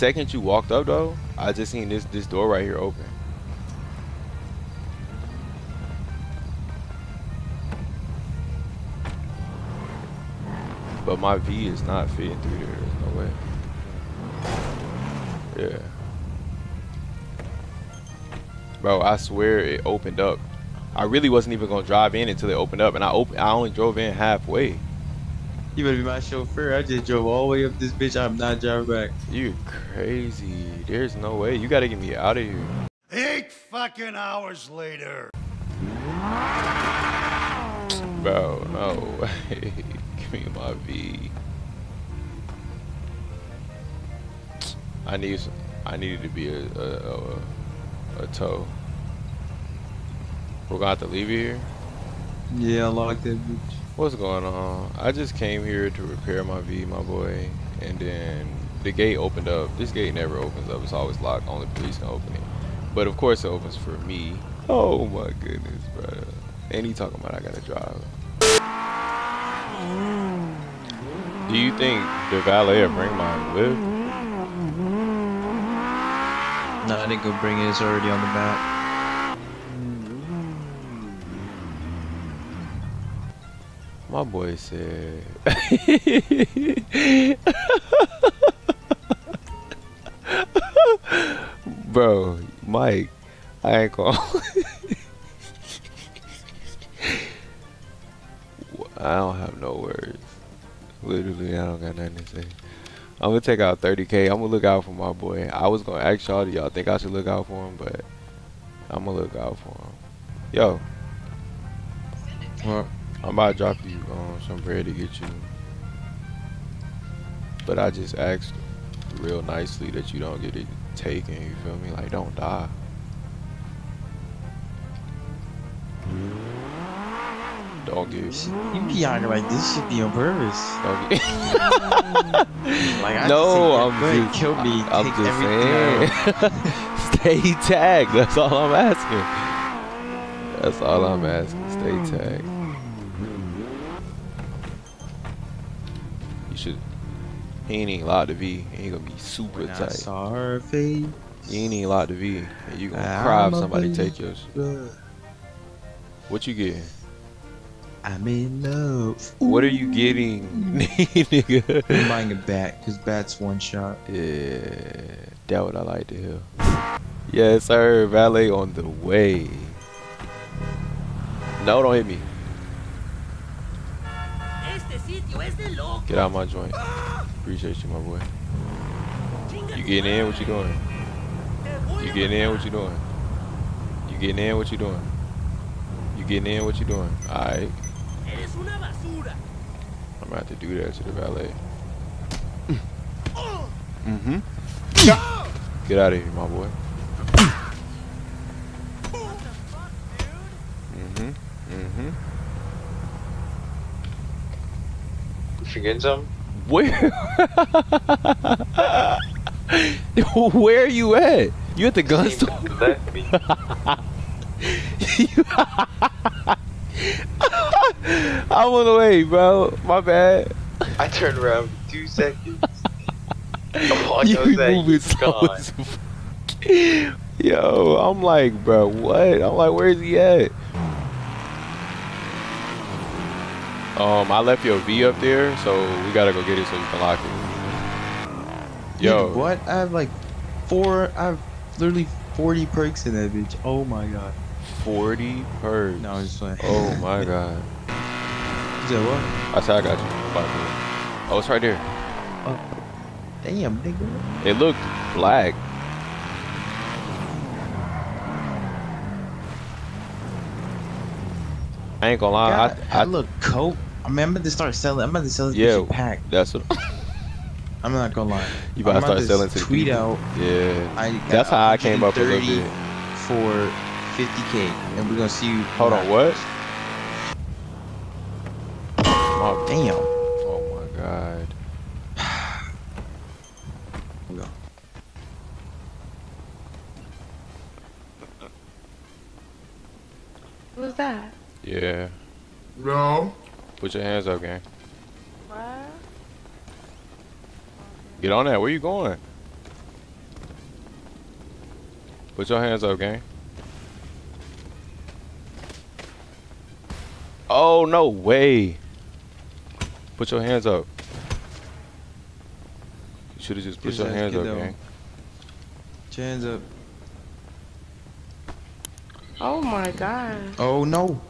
second you walked up though, I just seen this this door right here open. But my V is not fitting through there. There's no way. Yeah. Bro, I swear it opened up. I really wasn't even gonna drive in until it opened up, and I open. I only drove in halfway. You better be my chauffeur. I just drove all the way up this bitch. I'm not driving back. You crazy? There's no way. You gotta get me out of here. Eight fucking hours later. Bro, no way. Give me my V. I need. Some, I needed to be a a, a, a tow. We're gonna have to leave it here. Yeah, I like that bitch. What's going on? I just came here to repair my V, my boy, and then the gate opened up. This gate never opens up. It's always locked. Only police can open it. But of course, it opens for me. Oh my goodness, bro. And he talking about I gotta drive. Do you think the valet will bring my whip? No, I didn't go bring it. It's already on the map. My boy said. Bro, Mike, I ain't gonna. I don't have no words. Literally, I don't got nothing to say. I'm gonna take out 30k. I'm gonna look out for my boy. I was gonna ask y'all, do y'all think I should look out for him? But I'm gonna look out for him. Yo. What? I'm about to drop you um, some bread to get you. But I just asked real nicely that you don't get it taken, you feel me? Like, don't die. Don't get You be acting like this should be on purpose. Don't get Like I No, I'm just, kill me. I'm take just saying. Stay tagged. That's all I'm asking. That's all I'm asking. Stay tagged. You should. He ain't even locked the V. He ain't gonna be super When I tight. saw her face. You ain't locked the V. And you gonna I'm cry if somebody take your shit. believer. What you getting? I'm in love. What are you getting, nigga? I'm buying a bat because bat's one shot. Yeah, that what I like to hear. Yes, sir. Valet on the way. No, don't hit me. Get out my joint. Appreciate you, my boy. You getting in? What you doing? You getting in? What you doing? You getting in? What you doing? You getting in? What you doing? All right. I'm gonna to do that to the valet. Mm-hmm. Get out of here, my boy. Mm-hmm. Mm-hmm. You getting some? Where? Where are you at? You at the gun store? I'm on the way, bro. My bad. I turned around two seconds. Come you moving slow as fuck. Yo, I'm like, bro, what? I'm like, where is he at? Um, I left your V up there, so we gotta go get it so we can lock it. Yo, Dude, what? I have like four. I have literally 40 perks in that bitch. Oh my god. 40 perks. No, I'm just playing. Oh my god. You said what? I said I got you. Oh, it's right there. Oh. Damn, nigga. It looked black. I ain't gonna lie. God, I, I, I, look coke. I mean, I'm about to start selling. I'm about to sell this Yeah. pack. that's what I'm not gonna lie. you about I'm to start selling to tweet out. Yeah. I That's how I came up with 130 for 50k, and we're gonna see you. Hold on, what? Oh Damn. oh my god. We'll go. What was that? Yeah. No. Put your hands up, gang. What? Get on that. Where you going? Put your hands up, gang. Oh, no way. Put your hands up. You should have just put His your ass hands up, gang. Put your hands up. Oh my god. Oh no.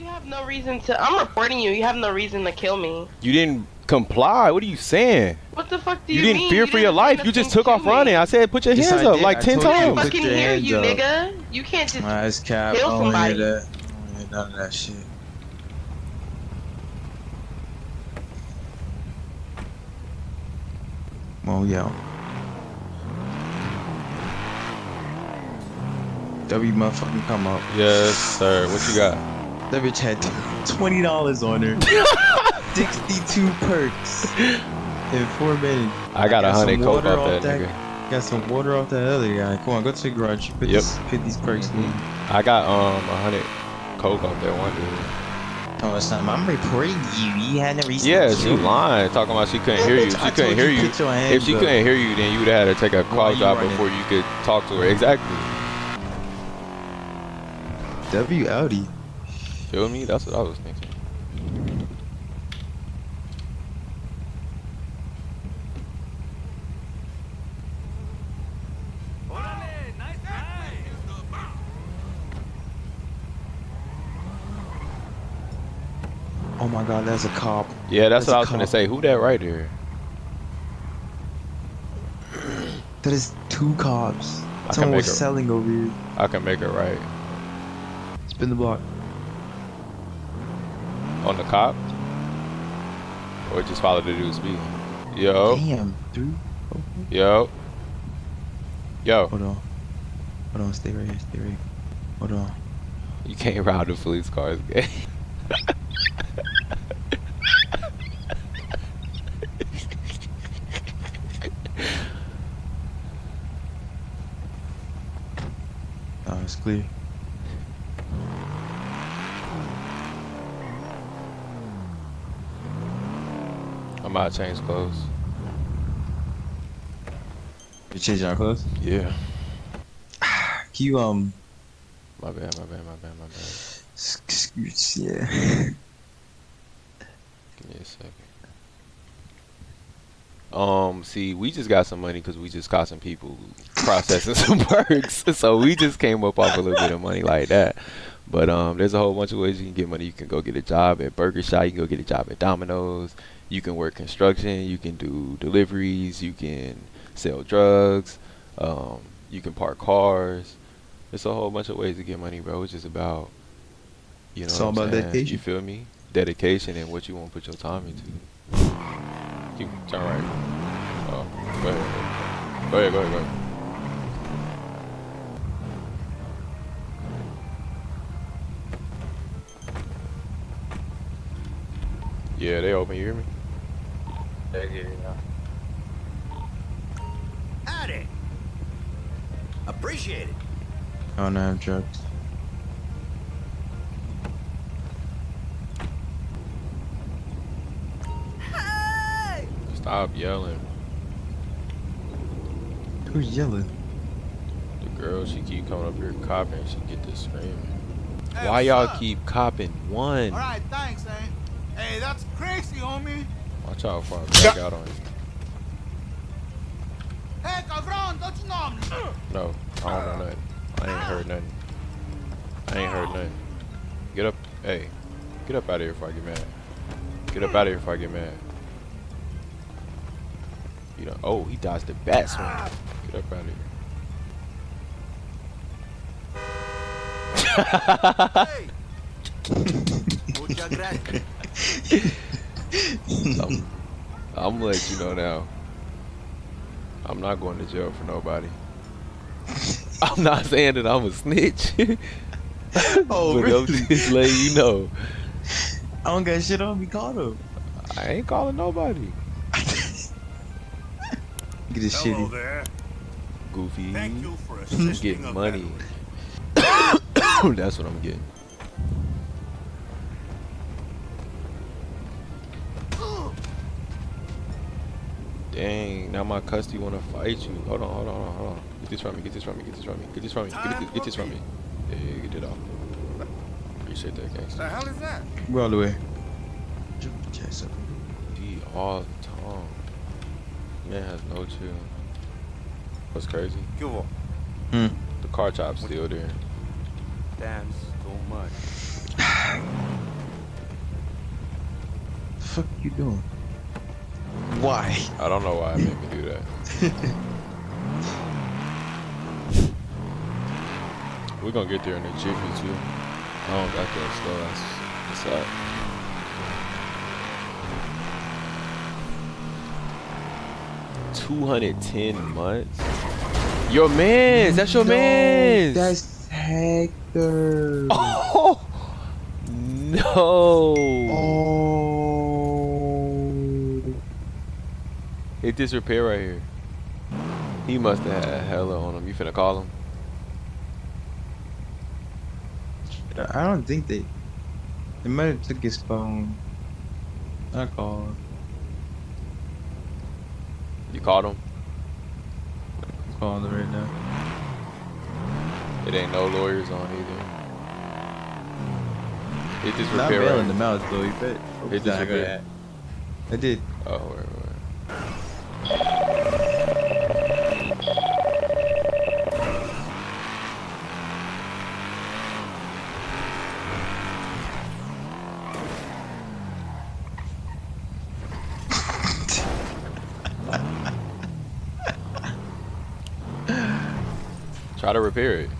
You have no reason to. I'm reporting you. You have no reason to kill me. You didn't comply. What are you saying? What the fuck do You, you, didn't mean? fear for your didn't say life. You just took to off me. running. I said put your Yes, hands I up did. like I 10 times. you to I put times. fucking hear you, up. nigga. You can't just. My ass cap. Kill I don't somebody. hear that. I don't hear none of that shit. Well, yeah. W motherfucking come up. Yes, sir. What you got? That bitch had twenty dollars on her. Sixty-two perks in four minutes. I got a hundred coke off that nigga. Got some water off that other guy. Come on, go to the garage. Put, Yep. this, put these perks in. I got um a hundred coke off that one dude. Oh, it's not. I'm reporting you. You had no reason. Yeah, she lying, talking about she couldn't hear you. She I couldn't hear you, you. your If she couldn't hear you, then you would have had to take a call drop running? before you could talk to her. Exactly. W Audi. Feel me? That's what I was thinking. Oh my God, that's a cop. Yeah, that's, That's what I was gonna say. Who that right there? That is two cops. I Someone was selling over here. I can make it right. Spin the block. On the cop? Or just follow the dude's speed? Yo, Damn, dude. yo, yo. Hold on. Hold on. Stay right here. Stay right here. Hold on. You can't rob the police cars, gay. Oh, it's clear. I'm change clothes. You changing our clothes? Yeah. Can you um? My bad, my bad, my bad, my bad. s- Yeah. Give me a second. Um, see, we just got some money because we just caught some people processing some perks. So we just came up off a little bit of money like that. But um, there's a whole bunch of ways you can get money. You can go get a job at Burger Shot. You can go get a job at Domino's. You can work construction. You can do deliveries. You can sell drugs. Um, you can park cars. It's a whole bunch of ways to get money, bro. It's just about, you know, It's all about saying? dedication. You feel me? Dedication and what you want to put your time into. Keep turn right. Oh, go ahead. Go ahead. Go ahead. Go ahead. Yeah, they open. You hear me? Howdy. Appreciate it. I don't have drugs. Hey! Stop yelling. Who's yelling? The girl, she keep coming up here copping. She get to screaming. Hey, Why y'all keep copping one? All right, thanks, eh? Hey, that's crazy, homie. Watch out before I back out on you. Hey, cabrón, don't you know me? No, I don't know nothing. I ain't heard nothing. I ain't heard nothing. Get up, hey, get up out of here before I get mad. Get up out of here before I get mad. You know, oh, he dodged the bat swing. Get up out of here. Hey. Muchas gracias. I'm, I'm gonna let you know now. I'm not going to jail for nobody. I'm not saying that I'm a snitch. Oh, but I'm just letting you know. I don't got shit on me. Call him. I ain't calling nobody. Get this Hello shitty. there. Goofy. Thank you for assisting Getting money. That's what I'm getting. Dang, now my custody wanna fight you. Hold on, hold on, hold on, hold on. Get this from me, get this from me, get this from me, get this from me, get, it, get this from me. Yeah, yeah, get it off. Appreciate that, The gangster. hell is that? We're all the way. Jump the up. D all the time. Man has no chill. What's crazy? ¿Qué hubo? Hmm. The car chop's still there. Damn, too much. The fuck you doing? Why? I don't know why it made me do that. We're gonna get there in a jiffy too. I don't got that slow. That's, that's up. Two hundred ten months. Your man's. That's your No, man's. That's Hector. Oh no. Oh. This repair right here. He must have had hella on him. You finna call him? I don't think they. They might have took his phone. I called. You called him? I'm calling it right now. It ain't no lawyers on either. This Not repair bailing right them out though. You bet. Hope Hit he's this repair. I did. Oh, wait, wait. Try to repair it.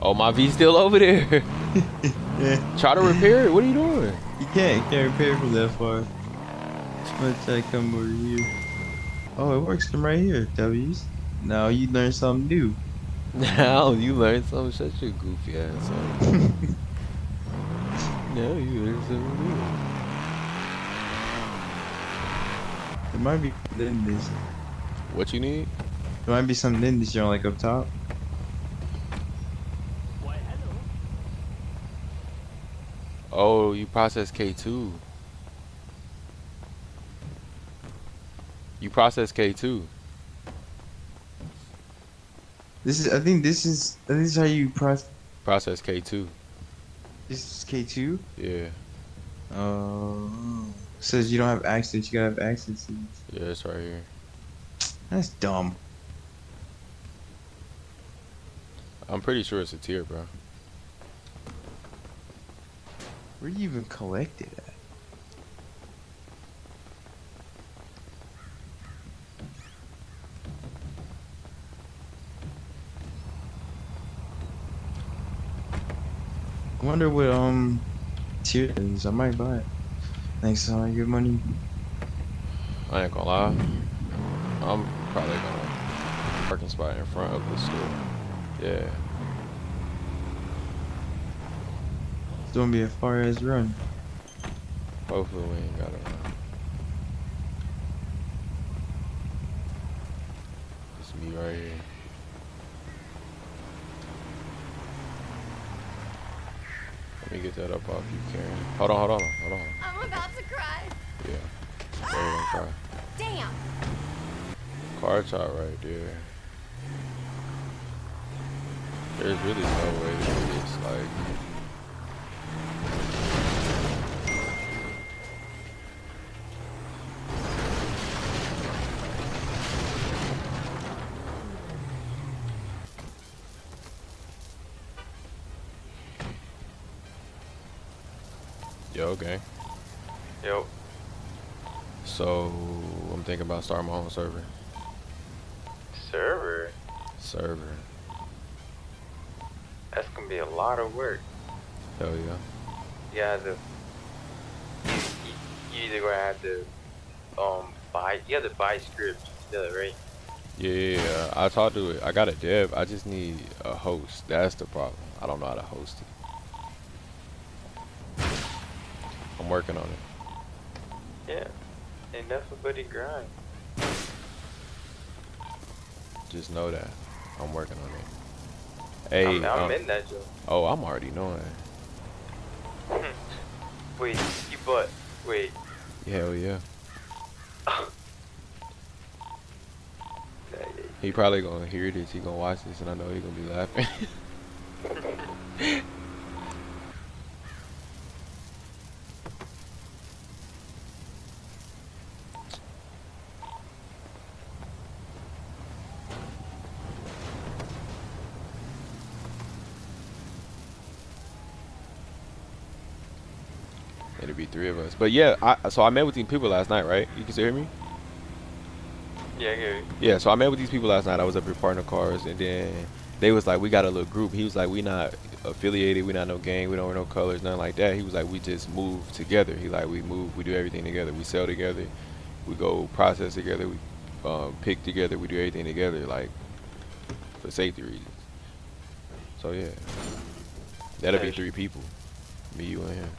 Oh, my V's still over there. yeah. Try to repair it. What are you doing? You can't. You can't repair from that far. Let's to come over here. Oh, it works from right here. W's. Now you learn something new. Now you learned something. Shut your goofy ass up. now you learned something new. There might be in this. What you need? There might be something in this joint like up top. Oh, you process K2. You process K2. This is. I think this is. I think this is how you process. Process K2. This is K two. Yeah. Oh. Says you don't have access. You gotta have access. Yeah, it's right here. That's dumb. I'm pretty sure it's a tier, bro. Where do you even collect it at? I wonder what um tier is. I might buy it. Thanks for all your money. I ain't gonna lie. I'm probably gonna parking spot in front of the store. Yeah. Gonna be a far ass run. Hopefully we ain't gotta run. It's me right here. Let me get that up off you, Karen. Hold on, hold on, hold on. I'm about to cry. Yeah. Go ahead and cry. Damn. Car chart right there. There's really no way to do this. Like, okay. Yep. So I'm thinking about starting my own server. server. Server. That's gonna be a lot of work. Hell yeah. You have to. You, either gonna have to um buy. You have to buy scripts. Yeah, right. Yeah, yeah, yeah. I talked to it. I got a dev. I just need a host. That's the problem. I don't know how to host it. I'm working on it. Yeah. And that's a buddy grind. Just know that. I'm working on it. Hey, I'm, I'm um, in that job. oh, I'm already knowing. Wait, you but wait. Hell yeah. He probably gonna hear this. He gonna watch this, and I know he gonna be laughing. be three of us. But yeah, I so I met with these people last night, right? You can still hear me? Yeah, I get it. Yeah, so I met with these people last night. I was up here partner cars, and then they was like, we got a little group. He was like, we not affiliated, we not no gang, we don't wear no colors, nothing like that. He was like, we just move together. He like, we move, we do everything together. We sell together, we go process together, we um, pick together, we do everything together, like for safety reasons. So yeah, that'll be three people, me, you, and him.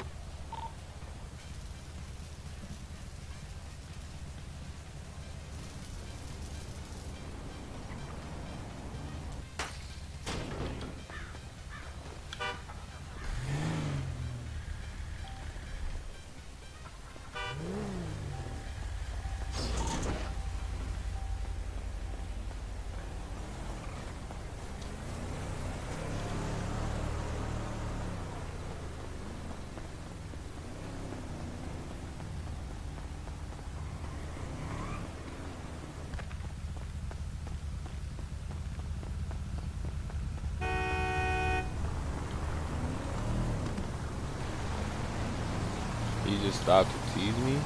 Stopped to tease me.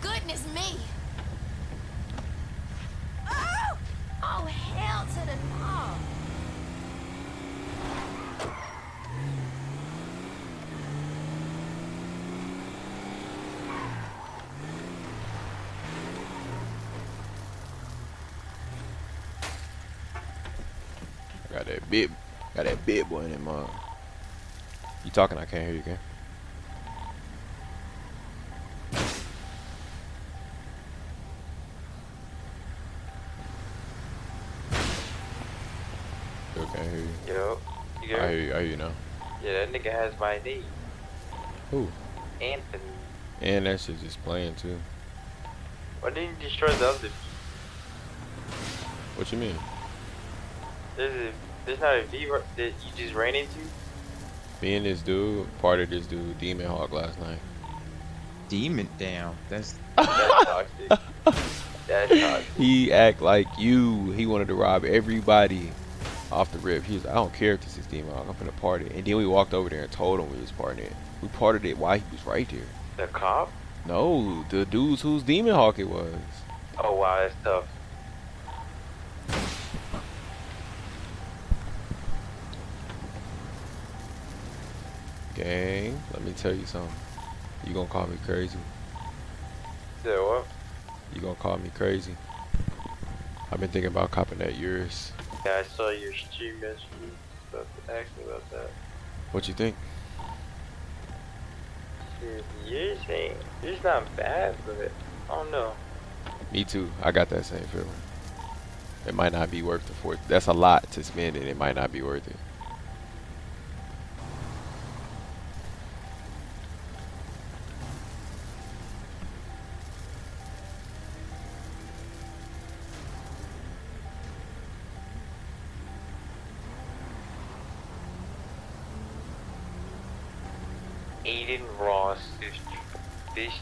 Goodness me! Oh! Oh, hell to the no! Got that big, got that big boy in him. Uh, you talking? I can't hear you. Again. Still can't hear you. Yo, you get I hear you. I hear you now. Yeah, that nigga has my name. Who? Anthony. And that shit just playing too. Why didn't you destroy the other? What you mean? There's a, there's not a V that you just ran into. Me and this dude, part of this dude, Demon Hawk last night. Demon down. That's That's toxic. That's toxic. He act like you. He wanted to rob everybody off the rip. He was, I don't care if this is Demon I'm finna party. And then we walked over there and told him we was partying. We parted it while he was right there. The cop? No, the dudes whose Demon Hawk it was. Oh wow, that's tough. Gang, let me tell you something. You gonna call me crazy. So what? You gonna call me crazy. I've been thinking about copping that yours. Yeah, I saw your stream message. About to ask me about that. What you think? Yours ain't. Yours not bad, but I don't know. Me too. I got that same feeling. It might not be worth the four. That's a lot to spend, and it might not be worth it.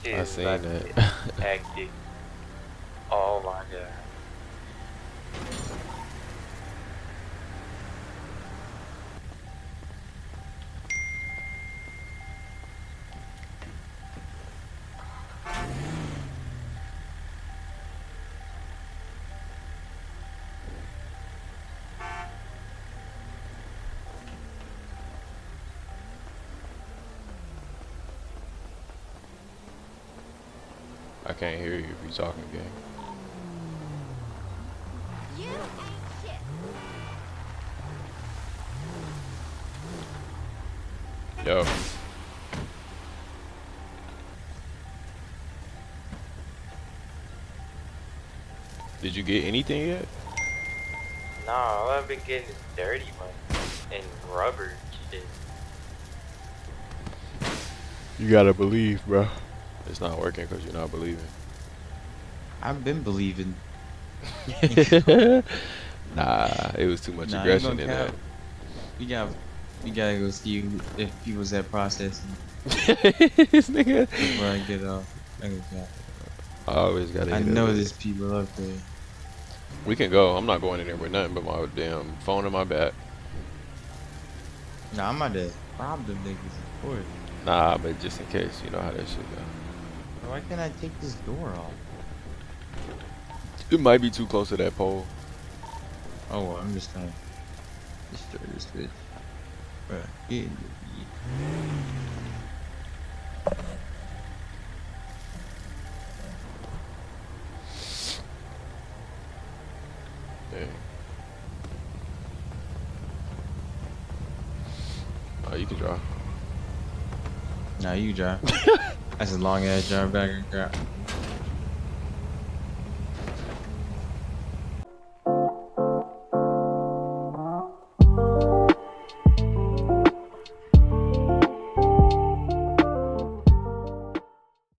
I seen that. I can't hear you if you're talking again. You. Yo. Did you get anything yet? Nah, all I've been getting is dirty money and rubber shit. You gotta believe, bro. It's not working because you're not believing. I've been believing. nah, it was too much Nah, aggression in that. We got we gotta go see if people's at processing this nigga. before I get off. I. I always gotta. I know there's people up there. We can go. I'm not going in there with nothing but my damn phone in my back. Nah, I'm about to rob them niggas, of course. Nah, but just in case, you know how that shit go. Why can't I take this door off? It might be too close to that pole. Oh, well, I'm just gonna destroy this bitch. Bruh, get. Oh, you can draw. Nah, you drive. That's a long ass drive back and crap.